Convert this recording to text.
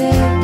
day.